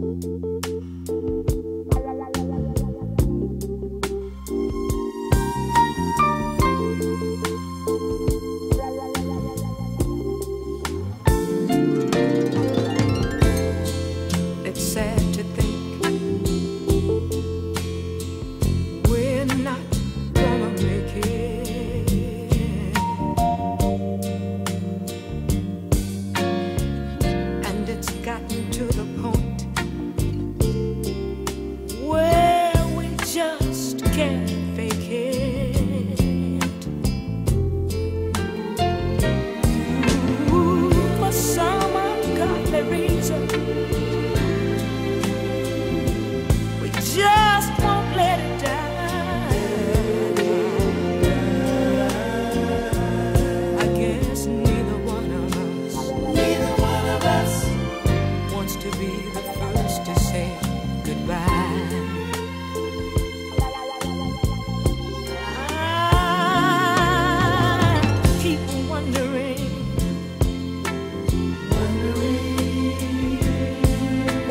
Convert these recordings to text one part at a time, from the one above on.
It's just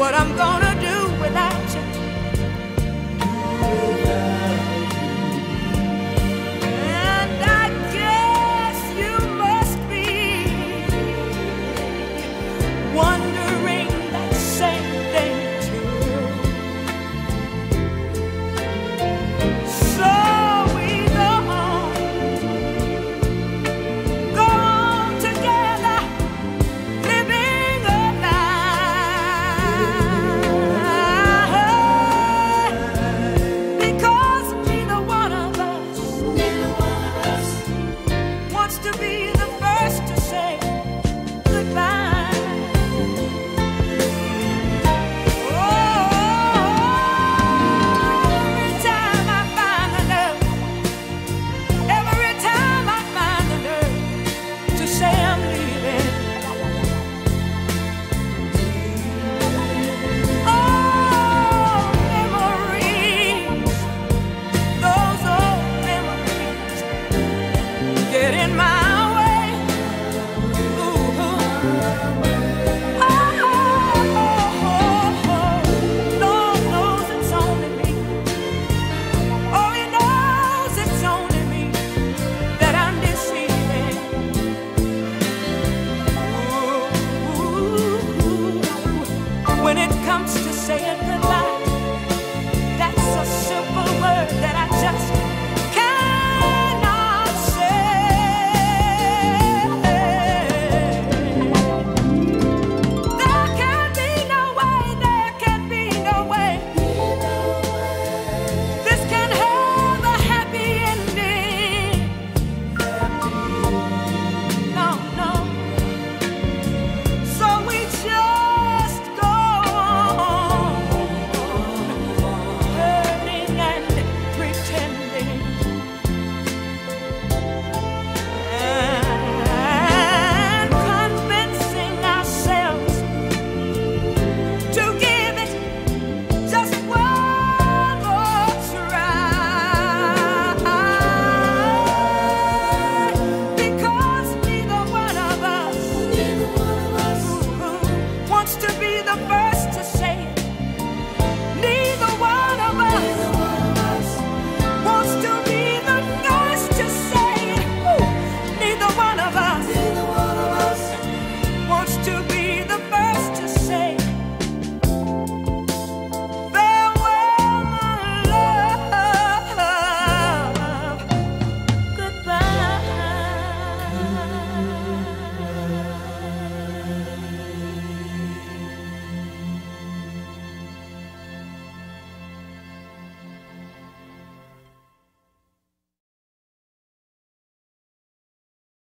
what I'm gonna comes to saying